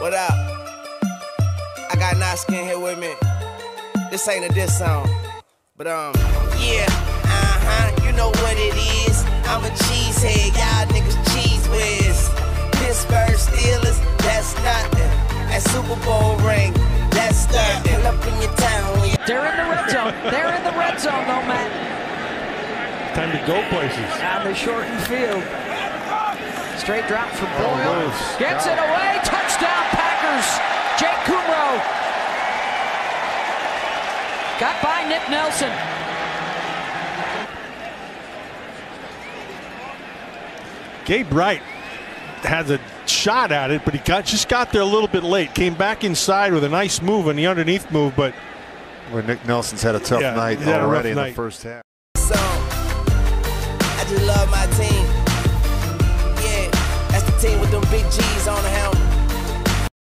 light skin here with me. This ain't a diss song. But um, yeah, uh-huh, you know what it is. I'm a cheesehead, y'all niggas cheese whiz. Pittsburgh Steelers, that's nothing. That Super Bowl ring, that's nothing. Up in your town. when They're in the red zone. They're in the red zone, though, Matt. Time to go places. On the shortened field. Straight drop for Oh, Boyle. loose. Gets it away. Got by Nick Nelson. Gabe Wright has a shot at it, but he got just got there a little bit late. Came back inside with a nice move and the underneath move, but Where Nick Nelson's had a tough Yeah, night he's had a already in night. the first half. song. I just love my team. Yeah, that's the team with them big G's